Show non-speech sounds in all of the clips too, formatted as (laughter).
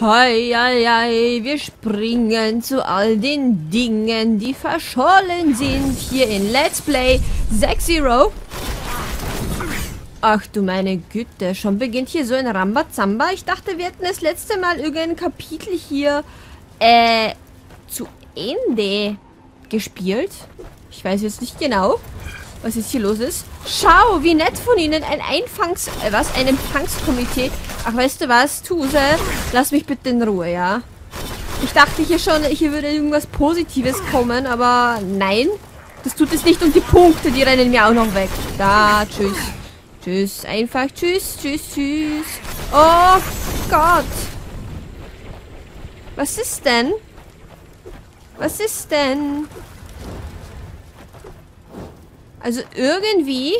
Hei, hei, hei, wir springen zu all den Dingen, die verschollen sind hier in Let's Play Zack Zero. Ach du meine Güte, schon beginnt hier so ein Rambazamba. Ich dachte, wir hätten das letzte Mal irgendein Kapitel hier, äh, zu Ende gespielt. Ich weiß jetzt nicht genau, was jetzt hier los ist. Schau, wie nett von Ihnen. Ein Einfangs... Äh, was? Ein Empfangskomitee. Ach, weißt du was? Tuse, lass mich bitte in Ruhe, ja? Ich dachte hier schon, hier würde irgendwas Positives kommen, aber nein. Das tut es nicht und die Punkte, die rennen mir auch noch weg. Da, tschüss. Tschüss, einfach tschüss, tschüss, tschüss. Oh Gott. Was ist denn? Was ist denn? Also irgendwie...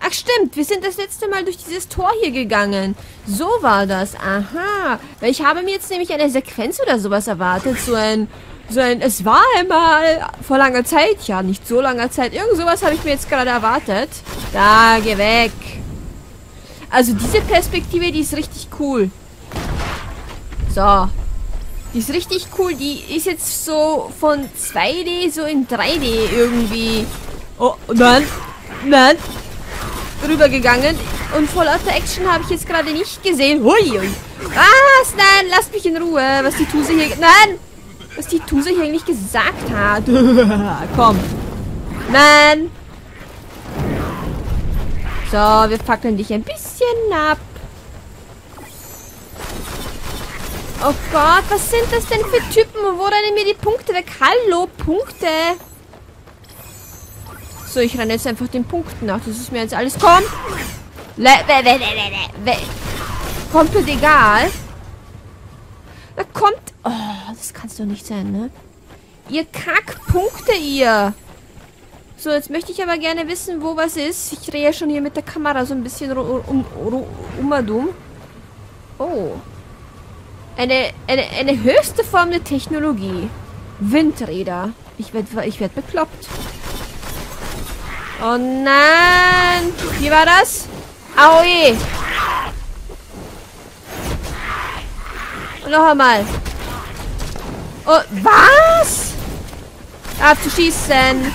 Ach stimmt, wir sind das letzte Mal durch dieses Tor hier gegangen. So war das. Aha. Weil ich habe mir jetzt nämlich eine Sequenz oder sowas erwartet. So ein... So ein... Es war einmal vor langer Zeit. Ja, nicht so langer Zeit. Irgend sowas habe ich mir jetzt gerade erwartet. Da, geh weg. Also diese Perspektive, die ist richtig cool. So. Die ist richtig cool. Die ist jetzt so von 2D so in 3D irgendwie Oh, nein. Nein. Rübergegangen. Und vor lauter Action habe ich jetzt gerade nicht gesehen. Hui. Was? Nein, lasst mich in Ruhe. Was die Tuse hier... Nein! Was die Tuse hier eigentlich gesagt hat. (laughs) Komm. Nein. So, wir fackeln dich ein bisschen ab. Oh Gott, was sind das denn für Typen? Wo rennen mir die Punkte weg? Hallo, Punkte. So, ich renne jetzt einfach den Punkten nach. Das ist mir jetzt alles... We Komplett egal. Da kommt... Oh, das kann es doch nicht sein, ne? Ihr Kackpunkte, ihr! So, jetzt möchte ich aber gerne wissen, wo was ist. Ich drehe schon hier mit der Kamera so ein bisschen um, um, um, um. Oh. Eine, eine, eine höchste Form der Technologie. Windräder. Ich werde ich werd bekloppt. Oh nein! Wie war das? Aui! Und noch einmal. Oh, was? Abzuschießen.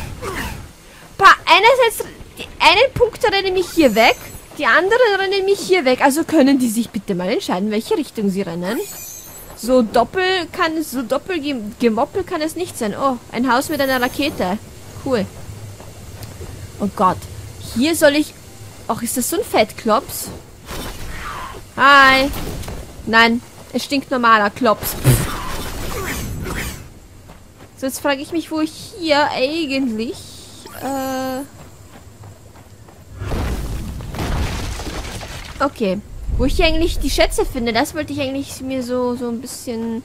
Pa, einerseits, die einen Punkt rennen mich hier weg, die anderen rennen mich hier weg. Also können die sich bitte mal entscheiden, welche Richtung sie rennen. So doppel kann es, so doppel gemoppel kann es nicht sein. Oh, ein Haus mit einer Rakete. Cool. Oh Gott. Hier soll ich... Ach, ist das so ein Fettklops? Hi. Nein, es stinkt normaler Klops. So, jetzt frage ich mich, wo ich hier eigentlich... Äh... Okay. Wo ich hier eigentlich die Schätze finde, das wollte ich eigentlich mir so, so ein bisschen...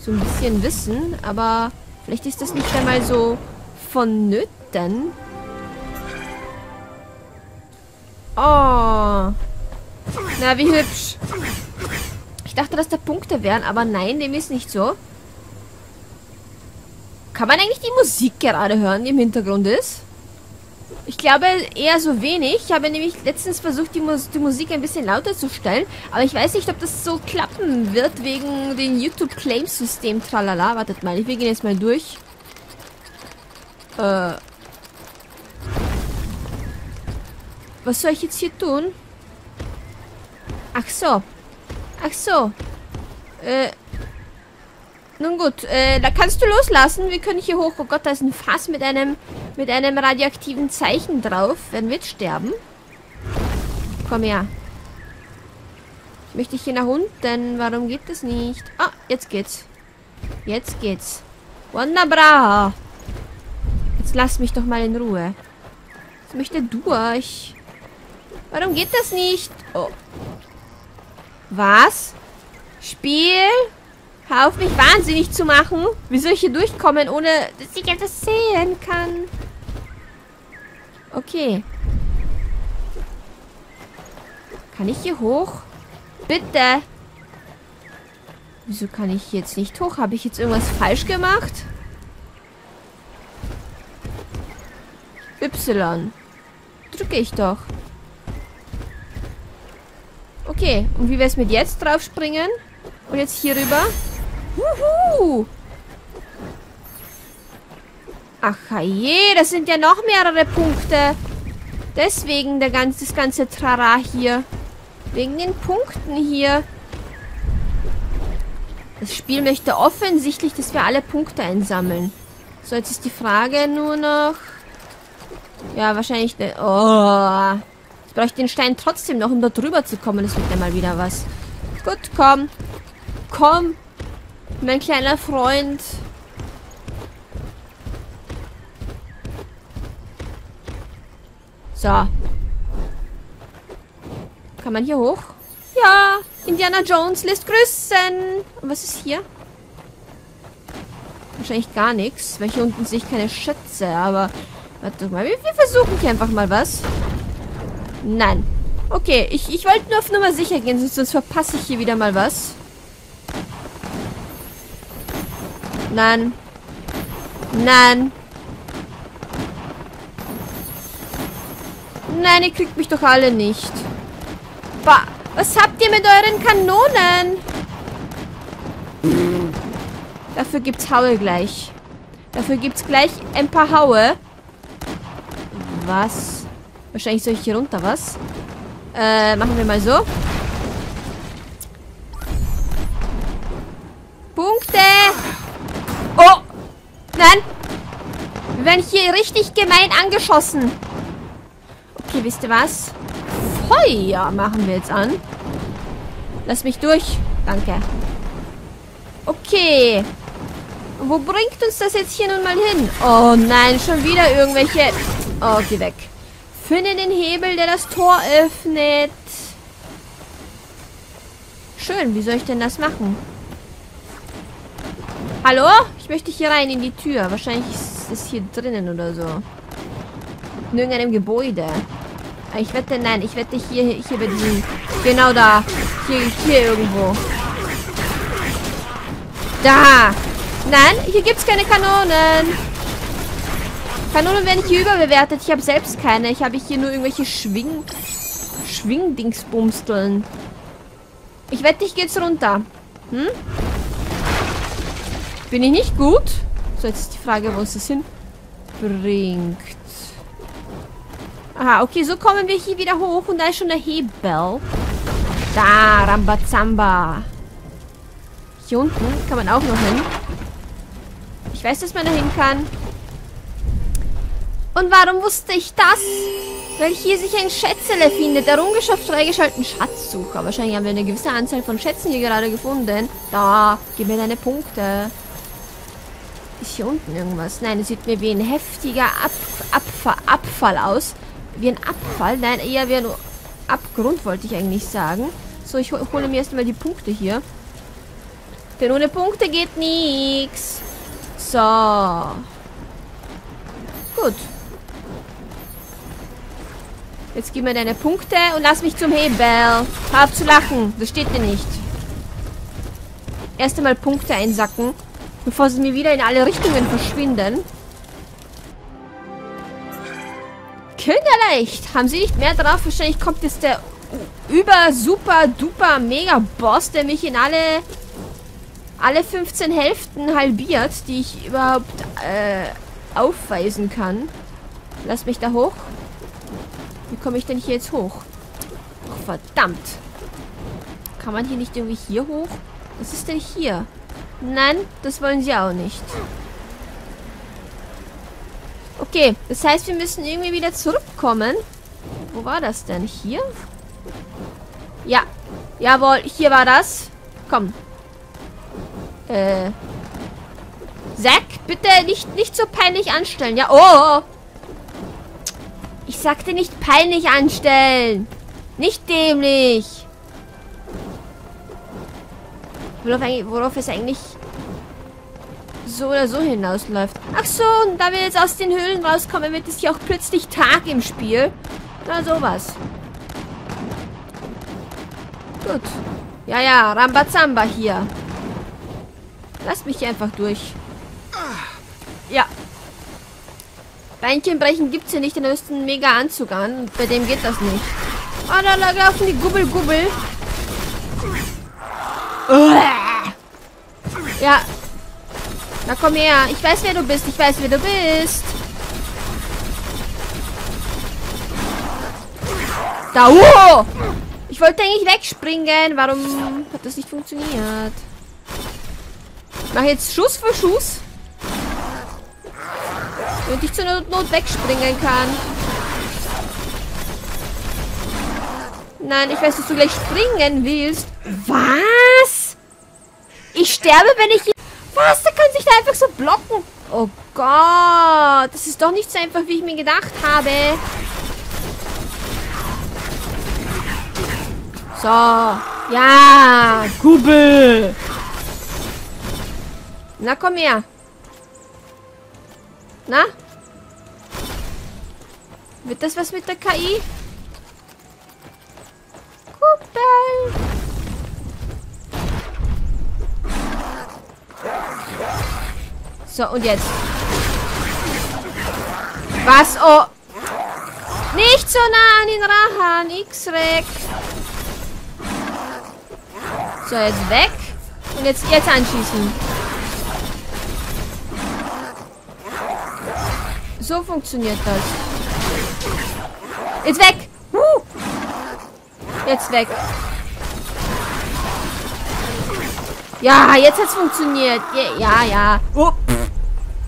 So ein bisschen wissen. Aber vielleicht ist das nicht einmal so vonnöten. Oh. Na, wie hübsch. Ich dachte, dass da Punkte wären, aber nein, dem ist nicht so. Kann man eigentlich die Musik gerade hören, die im Hintergrund ist? Ich glaube eher so wenig. Ich habe nämlich letztens versucht, die, Mus die, Musik ein bisschen lauter zu stellen. Aber ich weiß nicht, ob das so klappen wird wegen dem YouTube-Claim-System. Tralala. Wartet mal, ich gehen jetzt mal durch. Äh, Was soll ich jetzt hier tun? Ach so. Ach so. Äh. Nun gut, äh, da kannst du loslassen. Wir können hier hoch. Oh Gott, da ist ein Fass mit einem, mit einem radioaktiven Zeichen drauf. Werden wir jetzt sterben? Komm her. Ich möchte hier nach unten. Warum geht das nicht? Ah, jetzt geht's. Jetzt geht's. Wunderbar. Jetzt lass mich doch mal in Ruhe. Ich möchte durch. Warum geht das nicht? Oh. Was? Spiel? Hör auf, mich wahnsinnig zu machen. Wie soll ich hier durchkommen, ohne dass ich etwas sehen kann? Okay. Kann ich hier hoch? Bitte. Wieso kann ich jetzt nicht hoch? Habe ich jetzt irgendwas falsch gemacht? Y. Drücke ich doch. Okay, und wie wäre es mit jetzt draufspringen? Und jetzt hier rüber. Wuhu! Ach je, das sind ja noch mehrere Punkte. Deswegen der ganze, das ganze Trara hier. Wegen den Punkten hier. Das Spiel möchte offensichtlich, dass wir alle Punkte einsammeln. So, jetzt ist die Frage nur noch... Ja, wahrscheinlich... Oh. Brauche ich den Stein trotzdem noch, um da drüber zu kommen. Das wird ja mal wieder was. Gut, komm. Komm. Mein kleiner Freund. So. Kann man hier hoch? Ja, Indiana Jones lässt grüßen. Und was ist hier? Wahrscheinlich gar nichts, weil hier unten sehe ich keine Schätze, aber... Warte mal, wir versuchen hier einfach mal was. Nein. Okay, ich, ich wollte nur auf Nummer sicher gehen, sonst, verpasse ich hier wieder mal was. Nein. Nein. Nein, ihr kriegt mich doch alle nicht. Bah, was habt ihr mit euren Kanonen? Dafür gibt's Haue gleich. Dafür gibt's gleich ein paar Haue. Was? Wahrscheinlich soll ich hier runter, was? Äh, machen wir mal so. Punkte! Oh! Nein! Wir werden hier richtig gemein angeschossen. Okay, wisst ihr was? Feuer machen wir jetzt an. Lass mich durch. Danke. Okay. Wo bringt uns das jetzt hier nun mal hin? Oh nein, schon wieder irgendwelche... Oh, geh weg. Finde den Hebel, der das Tor öffnet. Schön, wie soll ich denn das machen? Hallo? Ich möchte hier rein in die Tür. Wahrscheinlich ist es hier drinnen oder so. In irgendeinem Gebäude. Ah, ich wette, nein, ich wette hier, hier bei diesem... Genau da. Hier, hier irgendwo. Da. Nein, hier gibt es keine Kanonen. Kanonen werden hier überbewertet. Ich habe selbst keine. Ich habe hier nur irgendwelche Schwing... Schwingdingsbumsteln. Ich wette, ich gehe jetzt runter. Hm? Bin ich nicht gut? So, jetzt ist die Frage, wo es das hinbringt. Aha, okay, so kommen wir hier wieder hoch und da ist schon der Hebel. Da, Rambazamba. Hier unten kann man auch noch hin. Ich weiß, dass man da hin kann. Und warum wusste ich das? Weil hier sich ein Schätzele findet. Errungenschaft freigeschalten Schatzsucher. Wahrscheinlich haben wir eine gewisse Anzahl von Schätzen hier gerade gefunden. Da, gib mir deine Punkte. Ist hier unten irgendwas? Nein, es sieht mir wie ein heftiger Ab Abfall, Abfall aus. Wie ein Abfall? Nein, eher wie ein Abgrund, wollte ich eigentlich sagen. So, ich hole mir erstmal die Punkte hier. Denn ohne Punkte geht nichts. So. Gut. Jetzt gib mir deine Punkte und lass mich zum Hebel. Hör auf zu lachen. Das steht dir nicht. Erst einmal Punkte einsacken, bevor sie mir wieder in alle Richtungen verschwinden. Kinderleicht. Haben sie nicht mehr drauf? Wahrscheinlich kommt jetzt der über, super, duper, mega Boss, der mich in alle alle 15 Hälften halbiert, die ich überhaupt äh, aufweisen kann. Lass mich da hoch. Wie komme ich denn hier jetzt hoch? Oh, verdammt. Kann man hier nicht irgendwie hier hoch? Was ist denn hier? Nein, das wollen sie auch nicht. Okay, das heißt, wir müssen irgendwie wieder zurückkommen. Wo war das denn? Hier? Ja. Jawohl, hier war das. Komm. Äh. Zack, bitte nicht, nicht so peinlich anstellen. Ja, oh. Ich sagte nicht peinlich anstellen. Nicht dämlich. Worauf, worauf es eigentlich so oder so hinausläuft. Ach so, und da wir jetzt aus den Höhlen rauskommen, wird es hier auch plötzlich Tag im Spiel. Na, sowas. Gut. Ja, ja, Rambazamba hier. Lass mich hier einfach durch. Ja. Beinchen brechen gibt's hier nicht. Den höchsten mega Anzug an. Und bei dem geht das nicht. Oh, da laufen die Gubbel, Gubbel. Uah. Ja. Na komm her. Ich weiß, wer du bist. Ich weiß, wer du bist. Da. Oh! Ich wollte eigentlich wegspringen. Warum hat das nicht funktioniert? Ich mache jetzt Schuss für Schuss. Damit ich zur Not, wegspringen kann. Nein, ich weiß, dass du gleich springen willst. Was? Ich sterbe, wenn ich... Was? Da kann sich da einfach so blocken. Oh Gott. Das ist doch nicht so einfach, wie ich mir gedacht habe. So. Ja. Kubbel. Na, komm her. Na? Wird das was mit der KI? Kuppel. So, und jetzt. Was? Oh. Nicht so nah an den Rahan. X-Rek. So, jetzt weg. Und jetzt, jetzt anschießen. So funktioniert das. Jetzt weg. Huh. Jetzt weg. Ja, jetzt hat's funktioniert. Ja, ja. Oh,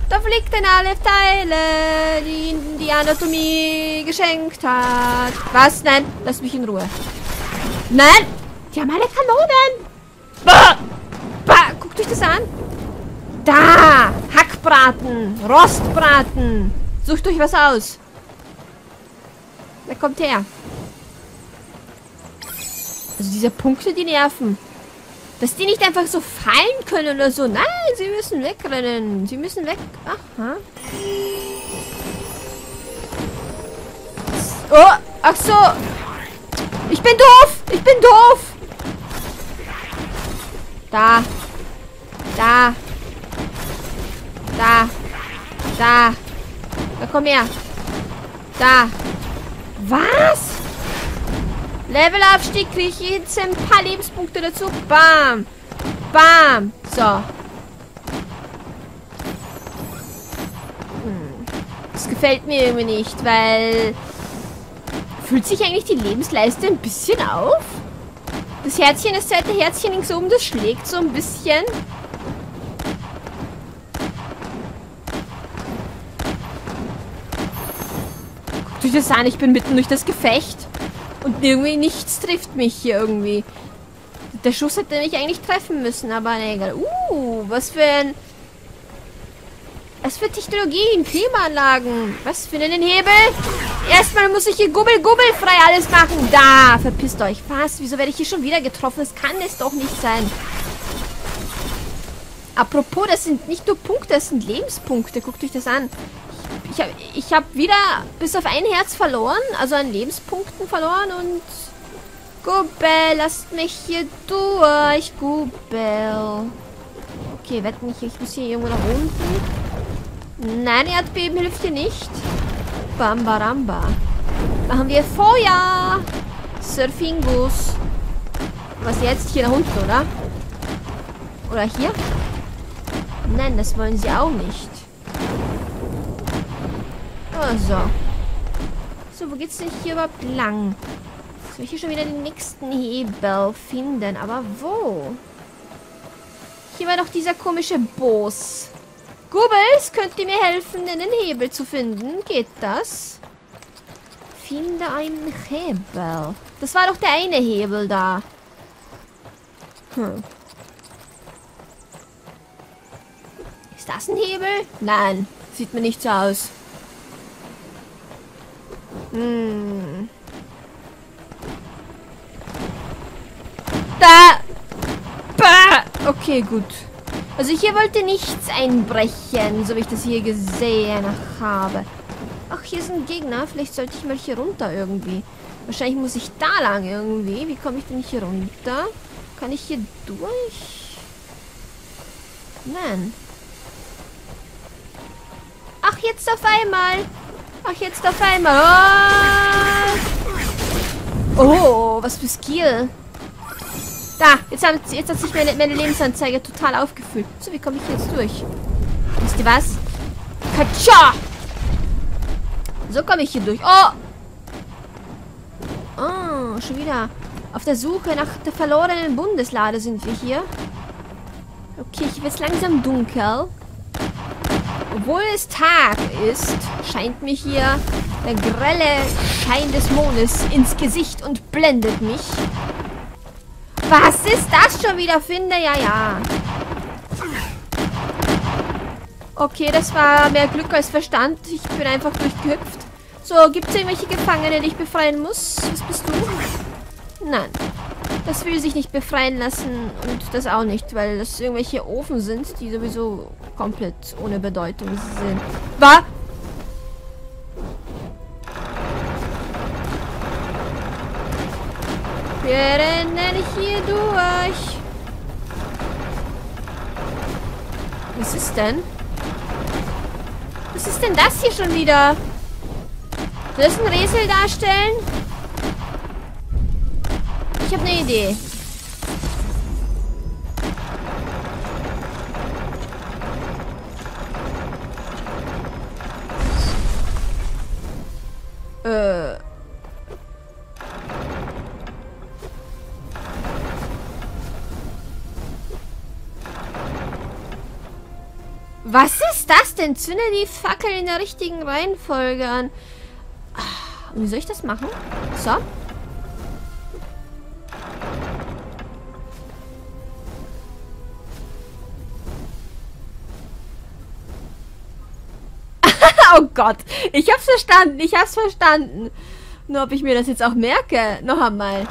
da fliegt in alle Teile, die ihnen die Anatomie geschenkt hat. Was? Nein, lass mich in Ruhe. Nein! Die haben alle Kanonen! Bah! Bah! Guckt euch das an! Da! Hackbraten! Rostbraten! Sucht euch was aus! Wer kommt her? Also diese Punkte, die nerven. Dass die nicht einfach so fallen können oder so. Nein, sie müssen wegrennen. Sie müssen weg. Aha. Oh, ach so. Ich bin doof. Ich bin doof. Da. Da. Da. Da. Komm her. Da. Was? Levelaufstieg kriege ich jetzt ein paar Lebenspunkte dazu. Bam. Bam. So. Hm. Das gefällt mir irgendwie nicht, weil... Fühlt sich eigentlich die Lebensleiste ein bisschen auf? Das Herzchen, das zweite Herzchen links oben, das schlägt so ein bisschen. Das an, ich bin mitten durch das Gefecht. Und irgendwie nichts trifft mich hier irgendwie. Der Schuss hätte mich eigentlich treffen müssen, aber egal. Uh, was für ein... Was für Technologien, Klimaanlagen. Was für einen Hebel? Erstmal muss ich hier gubbel, gubbel frei alles machen. Da, verpisst euch. Was? Wieso werde ich hier schon wieder getroffen? Das kann es doch nicht sein. Apropos, das sind nicht nur Punkte, das sind Lebenspunkte. Guckt euch das an. Ich habe ich hab wieder bis auf ein Herz verloren, also an Lebenspunkten verloren und... Gubbel, lasst mich hier durch, Gubbel. Okay, wetten nicht, ich muss hier irgendwo nach unten. Nein, Erdbeben hilft hier nicht. Bambaramba. Machen wir Feuer. Surfingus. Was jetzt? Hier nach unten, oder? Oder hier? Nein, das wollen sie auch nicht. Also. So, wo geht's denn hier überhaupt lang? Will ich hier schon wieder den nächsten Hebel finden. Aber wo? Hier war doch dieser komische Boss. Gubbels, könnt ihr mir helfen, einen Hebel zu finden? Geht das? Finde einen Hebel. Das war doch der eine Hebel da. Hm. Ist das ein Hebel? Nein, sieht mir nicht so aus. Hm. Da! Bah! Okay, gut. Also hier wollte nichts einbrechen, so wie ich das hier gesehen habe. Ach, hier ist ein Gegner. Vielleicht sollte ich mal hier runter irgendwie. Wahrscheinlich muss ich da lang irgendwie. Wie komme ich denn hier runter? Kann ich hier durch? Nein. Ach, jetzt auf einmal. Ach, jetzt auf einmal. Oh, was für Skill. Da, jetzt, haben, jetzt hat sich meine, meine Lebensanzeige total aufgefüllt. So, wie komme ich jetzt durch? Wisst ihr was? Katscha! So komme ich hier durch. Oh! Oh, schon wieder. Auf der Suche nach der verlorenen Bundeslade sind wir hier. Okay, hier wird langsam dunkel. Obwohl es Tag ist, scheint mir hier der grelle Schein des Mondes ins Gesicht und blendet mich. Was ist das schon wieder, finde? Ja, ja. Okay, das war mehr Glück als Verstand. Ich bin einfach durchgehüpft. So, gibt es irgendwelche Gefangene, die ich befreien muss? Was bist du? Nein. Das will sich nicht befreien lassen und das auch nicht, weil das irgendwelche Ofen sind, die sowieso komplett ohne Bedeutung sind. Was? Wir rennen hier durch. Was ist denn? Was ist denn das hier schon wieder? Soll das ein Rätsel darstellen? Ich habe eine Idee. Äh. Was ist das denn? Zünde die Fackel in der richtigen Reihenfolge an. Ah, wie soll ich das machen? So. (laughs) oh Gott. Ich hab's verstanden. Ich hab's verstanden. Nur ob ich mir das jetzt auch merke. Noch einmal.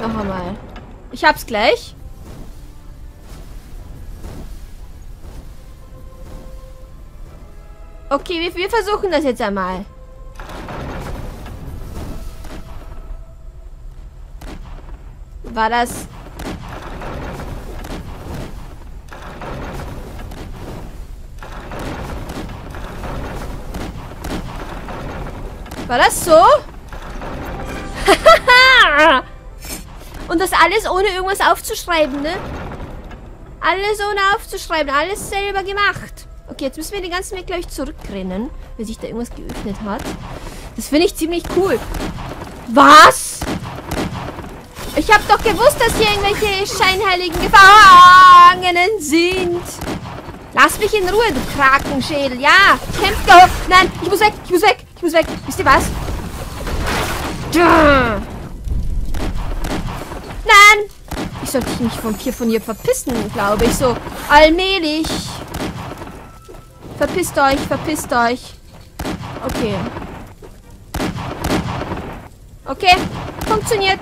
Noch einmal. Ich hab's gleich. Okay, wir, wir versuchen das jetzt einmal. War das... War das so? (laughs) Und das alles ohne irgendwas aufzuschreiben, ne? Alles ohne aufzuschreiben, alles selber gemacht. Okay, jetzt müssen wir den ganzen Weg, glaube ich, zurückrennen, weil sich da irgendwas geöffnet hat. Das finde ich ziemlich cool. Was? Ich habe doch gewusst, dass hier irgendwelche scheinheiligen Gefangenen sind. Lass mich in Ruhe, du Krakenschädel. Ja, kämpf doch. Nein, ich muss weg, ich muss weg, ich muss weg. Wisst ihr was? Nein! Ich sollte mich von hier, von hier verpissen, glaube ich. So, allmählich. Verpisst euch, verpisst euch. Okay. Okay, funktioniert.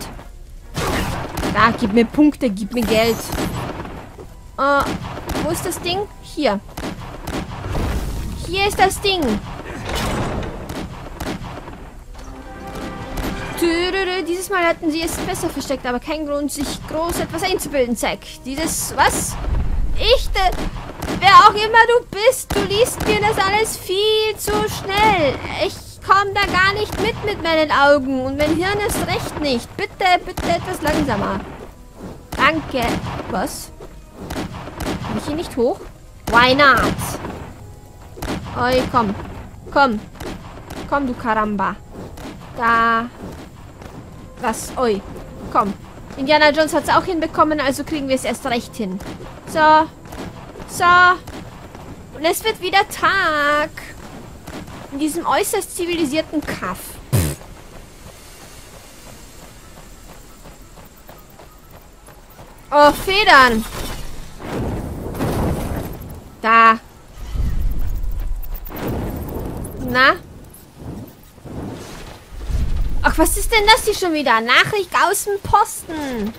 Da, gib mir Punkte, gib mir Geld. Äh, wo ist das Ding? Hier. Hier ist das Ding. Dieses Mal hatten sie es besser versteckt, aber kein Grund, sich groß etwas einzubilden, Zack. Dieses, was? Ich, de, wer auch immer du bist, du liest mir das alles viel zu schnell. Ich komme da gar nicht mit mit meinen Augen und mein Hirn ist recht nicht. Bitte, bitte etwas langsamer. Danke. Was? Kann ich hier nicht hoch? Why not? Oi, komm. Komm. Komm, du Karamba. Da. Was? Oi. Komm. Indiana Jones hat es auch hinbekommen, also kriegen wir es erst recht hin. So. So. Und es wird wieder Tag. In diesem äußerst zivilisierten Kaff. Oh, Federn. Da. Na? Ach, was ist denn das hier schon wieder? Nachricht aus dem Posten.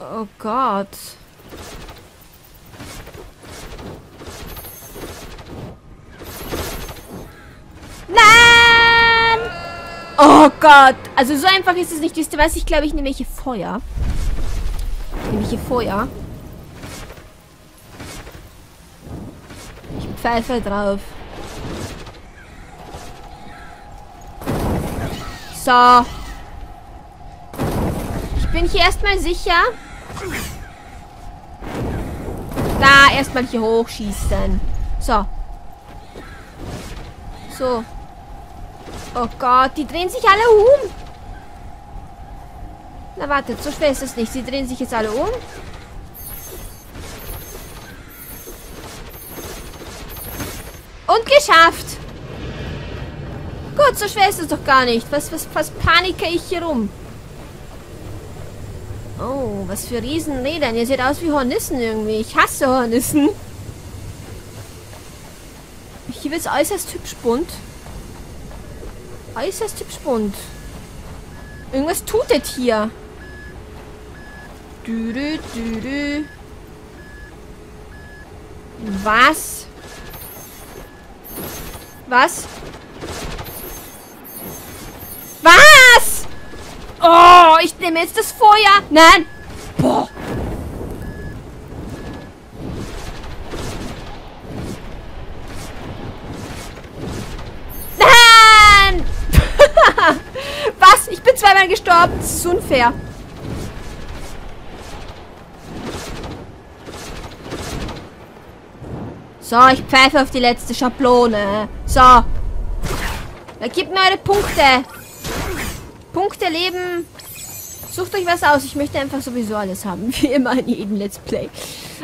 Oh Gott. Oh Gott. Also so einfach ist es nicht. Wisst ihr was? Ich glaube, ich nehme hier Feuer. Ich nehme hier Feuer. Pfeife drauf. So. Ich bin hier erstmal sicher. Da, erstmal hier hochschießen. So. So. Oh Gott, die drehen sich alle um. Na wartet, so schwer ist es nicht. Sie drehen sich jetzt alle um. Und geschafft. Gut, so schwer ist es doch gar nicht. Was, was, was panike ich hier rum? Oh, was für Riesenrädern. Ihr seht aus wie Hornissen irgendwie. Ich hasse Hornissen. Hier wird es äußerst hübsch bunt. Äußerst hübsch bunt. Irgendwas tut das hier. Dü, dü, dü. Was? Was? Was? Oh, ich nehme jetzt das Feuer. Nein. Zweimal gestorben. Das ist unfair. So, ich pfeife auf die letzte Schablone. So. Ja, gebt mir eure Punkte. Punkte leben. Sucht euch was aus. Ich möchte einfach sowieso alles haben. (laughs) Wie immer in jedem Let's Play.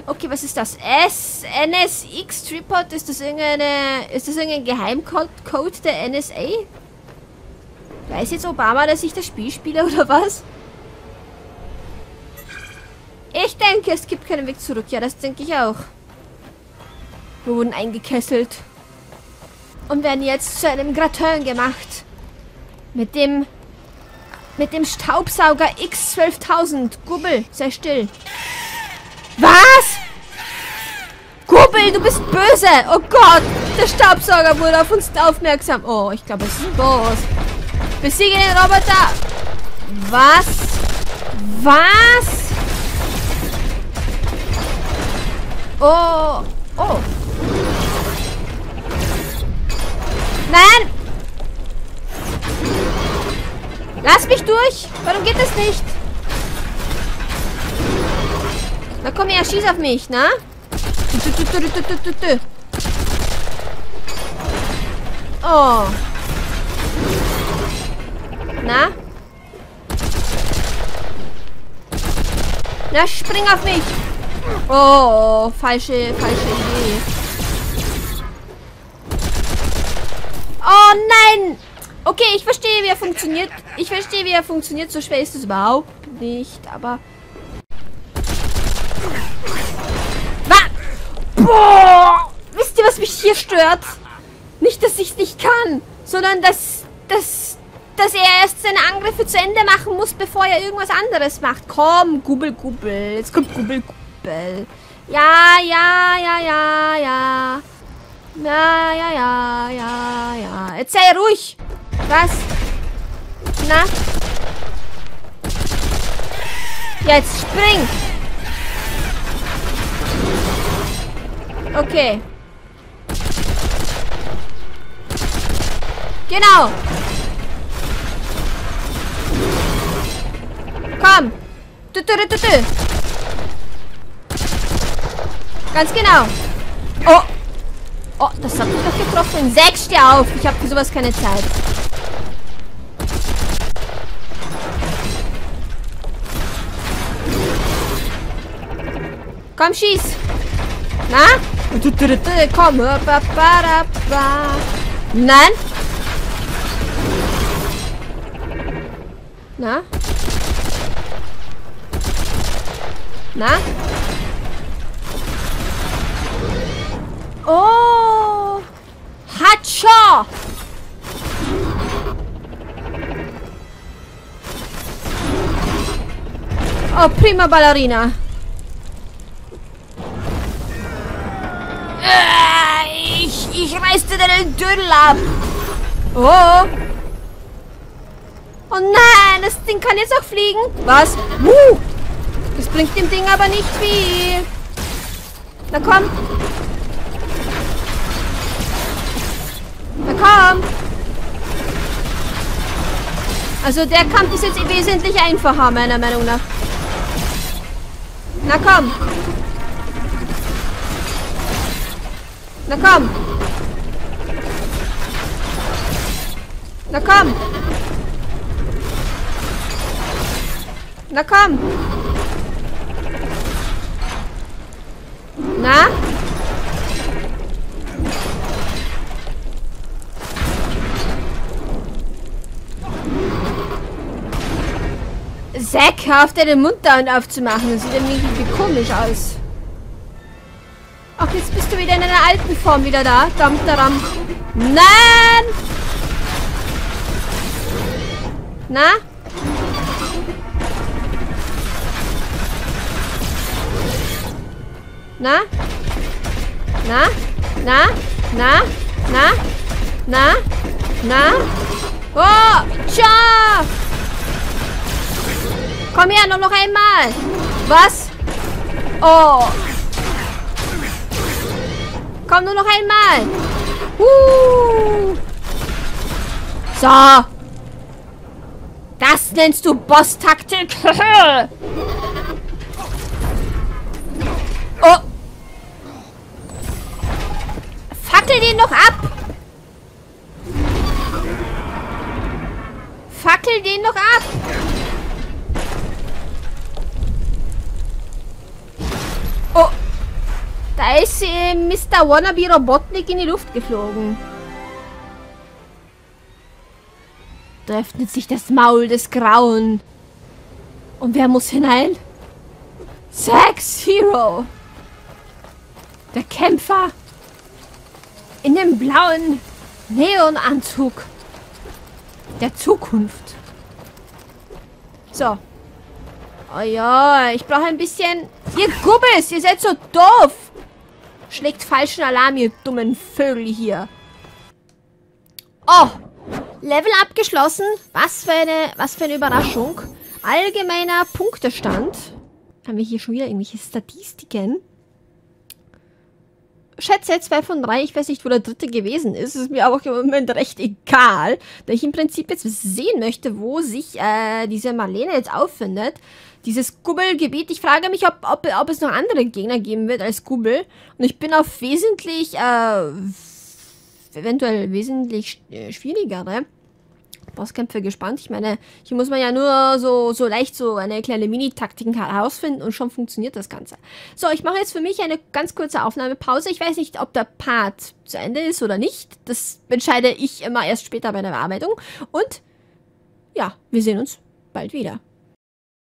Okay, was ist das? S NSX Tripod? Ist das irgendeine. Ist das irgendein Geheimcode Code der NSA? Weiß jetzt Obama, dass ich das Spiel spiele oder was? Ich denke, es gibt keinen Weg zurück. Ja, das denke ich auch. Wir wurden eingekesselt. Und werden jetzt zu einem Gratin gemacht. Mit dem... Mit dem Staubsauger X12000. Gubbel, sei still. Was? Gubbel, du bist böse. Oh Gott, der Staubsauger wurde auf uns aufmerksam. Oh, ich glaube, es ist ein Boss. Besiege den Roboter. Was? Was? Oh, oh. Nein! Lass mich durch! Warum geht das nicht? Na komm her, schieß auf mich, na? Oh. Na? Na, spring auf mich! Oh, falsche, falsche Idee. Oh nein! Okay, ich verstehe, wie er funktioniert. Ich verstehe, wie er funktioniert. So schwer ist es überhaupt nicht, aber... Was? Boah! Wisst ihr, was mich hier stört? Nicht, dass ich es nicht kann, sondern dass, dass, dass er erst seine Angriffe zu Ende machen muss, bevor er irgendwas anderes macht. Komm, Gubbel, Gubbel. Jetzt kommt Gubbel, Gubbel. Ja, ja, ja, ja, ja. Ja, ja, ja, ja, ja. Jetzt sei ruhig. Was? Na? Jetzt spring. Okay. Genau. Komm. Du, du, du, du. Ganz genau. Oh. Oh, das hat mich doch getroffen. Sechs steh auf. Ich habe für sowas keine Zeit. Komm, schieß. Na? Komm. Nein. Na? Na? Oh! Hatscha! Oh, prima ballerina. Äh, ich, ich reiß dir deinen Dödel ab. Oh. Oh nein, das Ding kann jetzt auch fliegen. Was? Uh, bringt dem Ding aber nicht viel. Na komm. Na komm. Also der Kampf ist jetzt wesentlich einfacher, meiner Meinung nach. Na komm. Na komm. Na komm. Na komm. Na? Zack, hör auf deinen Mund da und aufzumachen. Das sieht irgendwie komisch aus. Ach, jetzt bist du wieder in deiner alten Form wieder da. Dam, daram. Nein! Na? Na? Na? Na? Na? Na? Na? Na? Oh! Tja! Komm her, nur noch einmal! Was? Oh! Komm nur noch einmal! Uh. So! Das nennst du Boss-Taktik? (laughs) Fackel den noch ab! Fackel den noch ab! Oh! Da ist äh, Mr. Wannabe Robotnik in die Luft geflogen. Da öffnet sich das Maul des Grauen. Und wer muss hinein? Sex Hero. Der Kämpfer. In dem blauen Neonanzug. Der Zukunft. So. Oh ja, ich brauche ein bisschen... Ihr Gubbes, ihr seid so doof. Schlägt falschen Alarm, ihr dummen Vögel hier. Oh, Level abgeschlossen. Was für eine, was für eine Überraschung. Allgemeiner Punktestand. Haben wir hier schon wieder irgendwelche Statistiken? Schätze 2 von 3. Ich weiß nicht, wo der dritte gewesen ist. Ist mir aber auch im Moment recht egal. Da ich im Prinzip jetzt sehen möchte, wo sich äh, diese Marlene jetzt auffindet. Dieses Gubbelgebiet. Ich frage mich, ob, ob, ob es noch andere Gegner geben wird als Gubbel. Und ich bin auf wesentlich, äh, eventuell wesentlich äh, schwierigere Bosskämpfe gespannt. Ich meine, hier muss man ja nur so, so leicht so eine kleine Mini-Taktik herausfinden und schon funktioniert das Ganze. So, ich mache jetzt für mich eine ganz kurze Aufnahmepause. Ich weiß nicht, ob der Part zu Ende ist oder nicht. Das entscheide ich immer erst später bei der Bearbeitung. Und ja, wir sehen uns bald wieder.